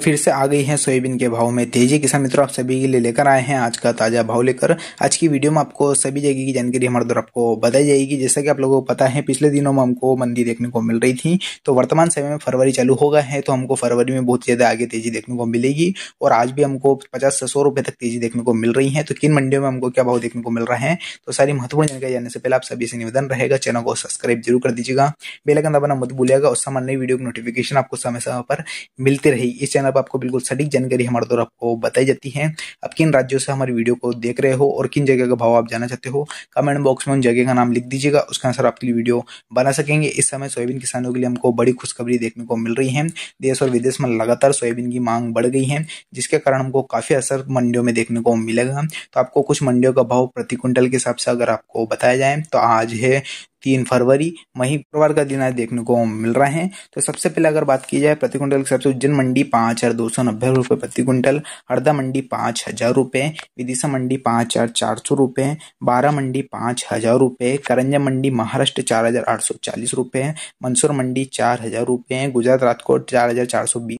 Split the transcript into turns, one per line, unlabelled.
फिर से आ गई है सोयाबीन के भाव में। तेज़ी किसान मित्रों, आप सभी के लिए लेकर आए हैं आज का ताज़ा भाव लेकर। आज की वीडियो में आपको सभी जगह की जानकारी हमारे द्वारा आपको बताई जाएगी। जैसा कि आप लोगों को पता है, पिछले दिनों में हमको मंदी देखने को मिल रही थी तो वर्तमान समय में फरवरी चालू हो गया है तो हमको फरवरी में बहुत ज़्यादा आगे तेज़ी देखने को मिलेगी और आज भी हमको पचास से सौ रुपए तक तेज़ी देखने को मिल रही है। तो किन मंडियों में हमको क्या भाव देखने को मिल रहा है तो सारी महत्वपूर्ण जानकारी जानने से पहले आप सभी से निवेदन रहेगा, चैनल को सब्सक्राइब ज़रूर कर दीजिएगा। बेलकन दबाना मत भूलिएगा समय नई वीडियो की नोटिफिकेशन आपको समय समय पर मिलती रही इस चैनल पर आपको बिल्कुल सटीक जानकारी हमारे द्वारा आपको बताई जाती है। आप किन राज्यों से हमारी वीडियो को देख रहे हो और किन जगह का भाव आप जानना चाहते हो कमेंट बॉक्स में उन जगह का नाम लिख दीजिएगा, उसके अनुसार आपके लिए वीडियो बना सकेंगे। इस समय सोयाबीन किसानों के लिए हमको बड़ी खुशखबरी देखने को मिल रही है। देश और विदेश में लगातार सोयाबीन की मांग बढ़ गई है, जिसके कारण हमको काफ़ी असर मंडियों में देखने को मिलेगा। तो आपको कुछ मंडियों का भाव प्रति क्विंटल के हिसाब से अगर आपको बताया जाए तो आज है तीन फरवरी, मही शुक्रवार का दिन आज देखने को मिल रहा है। तो सबसे पहले अगर बात की जाए प्रति क्विंटल के सबसे उज्जैन मंडी पाँच हज़ार दो सौ नब्बे रुपए प्रति क्विंटल हरदा मंडी पाँच हज़ार रुपए, विदिशा मंडी पाँच हज़ार चार सौ रुपए बारह मंडी पाँच हज़ार रुपए, करंजा मंडी महाराष्ट्र चार हज़ार आठ सौ चालीस रुपए मंसूर मंडी चार हज़ार रुपए, गुजरात राजकोट चार हज़ार चार सौ बीस